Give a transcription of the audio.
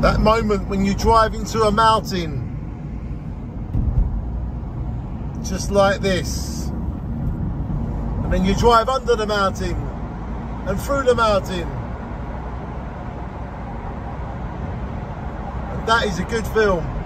That moment when you drive into a mountain, just like this. And then you drive under the mountain and through the mountain. And that is a good film.